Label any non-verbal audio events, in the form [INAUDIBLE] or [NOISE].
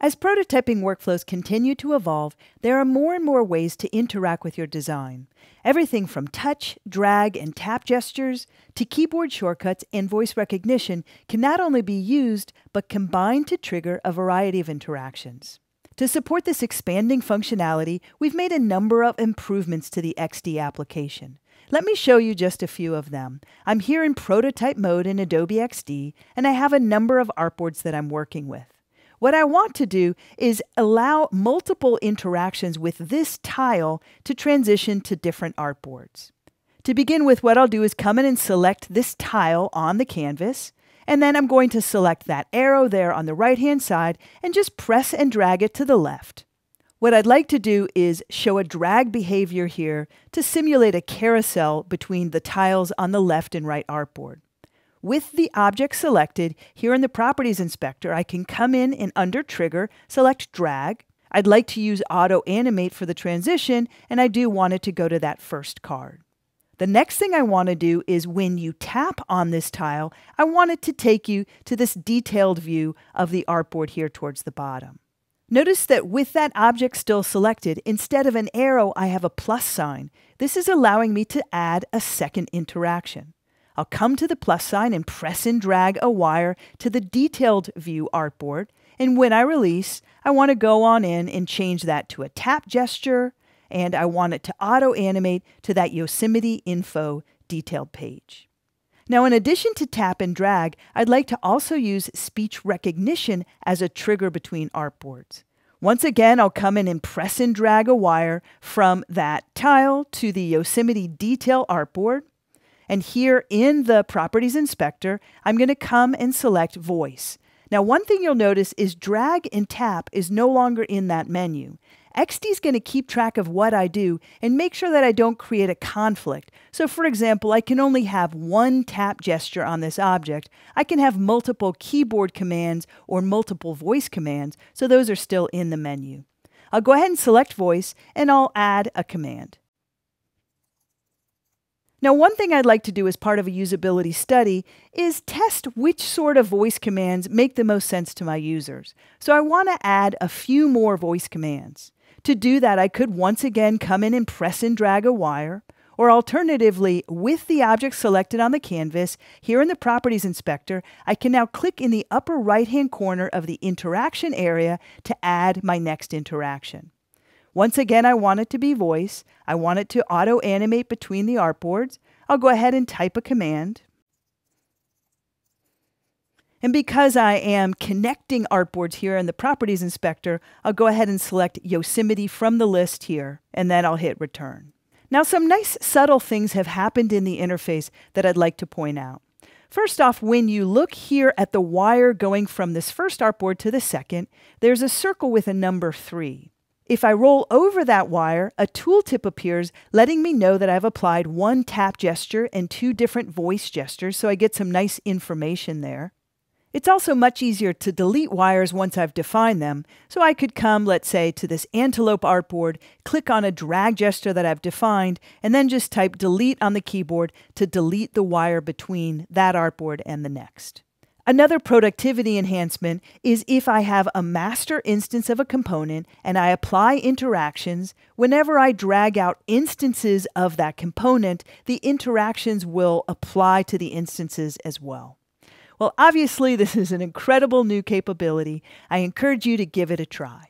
As prototyping workflows continue to evolve, there are more and more ways to interact with your design. Everything from touch, drag, and tap gestures to keyboard shortcuts and voice recognition can not only be used, but combined to trigger a variety of interactions. To support this expanding functionality, we've made a number of improvements to the XD application. Let me show you just a few of them. I'm here in prototype mode in Adobe XD, and I have a number of artboards that I'm working with. What I want to do is allow multiple interactions with this tile to transition to different artboards. To begin with, what I'll do is come in and select this tile on the canvas, and then I'm going to select that arrow there on the right hand side and just press and drag it to the left. What I'd like to do is show a drag behavior here to simulate a carousel between the tiles on the left and right artboard. With the object selected, here in the Properties Inspector, I can come in and under Trigger, select Drag. I'd like to use Auto Animate for the transition, and I do want it to go to that first card. The next thing I want to do is when you tap on this tile, I want it to take you to this detailed view of the artboard here towards the bottom. Notice that with that object still selected, instead of an arrow, I have a plus sign. This is allowing me to add a second interaction. I'll come to the plus sign and press and drag a wire to the detailed view artboard. And when I release, I want to go on in and change that to a tap gesture, and I want it to auto animate to that Yosemite info detailed page. Now, in addition to tap and drag, I'd like to also use speech recognition as a trigger between artboards. Once again, I'll come in and press and drag a wire from that tile to the Yosemite detail artboard. And here in the Properties Inspector, I'm going to come and select Voice. Now, one thing you'll notice is drag and tap is no longer in that menu. XD is going to keep track of what I do and make sure that I don't create a conflict. So for example, I can only have one tap gesture on this object. I can have multiple keyboard commands or multiple voice commands, so those are still in the menu. I'll go ahead and select voice and I'll add a command. Now, one thing I'd like to do as part of a usability study is test which sort of voice commands make the most sense to my users. So I want to add a few more voice commands. To do that, I could once again come in and press and drag a wire, or alternatively, with the object selected on the canvas, here in the Properties Inspector, I can now click in the upper right-hand corner of the interaction area to add my next interaction. Once again, I want it to be voice. I want it to auto animate between the artboards. I'll go ahead and type a command. And because I am connecting artboards here in the Properties Inspector, I'll go ahead and select Yosemite from the list here, and then I'll hit Return. Now, some nice subtle things have happened in the interface that I'd like to point out. First off, when you look here at the wire going from this first artboard to the second, there's a circle with a number 3. If I roll over that wire, a tooltip appears letting me know that I've applied one tap gesture and two different voice gestures, so I get some nice information there. It's also much easier to delete wires once I've defined them, so I could come, let's say, to this antelope artboard, click on a drag gesture that I've defined, and then just type delete on the keyboard to delete the wire between that artboard and the next. Another productivity enhancement is if I have a master instance of a component and I apply interactions, whenever I drag out instances of that component, the interactions will apply to the instances as well. Well, obviously, [LAUGHS] this is an incredible new capability. I encourage you to give it a try.